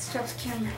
stop the camera.